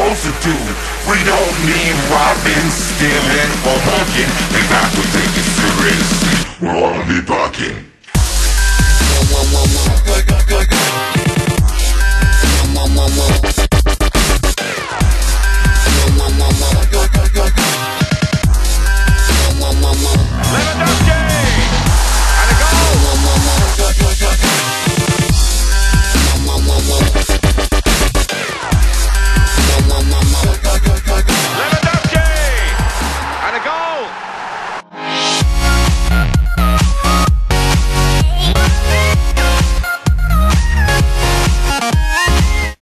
supposed to do. We don't need robbing, stealing, or hugging. They not will take it seriously.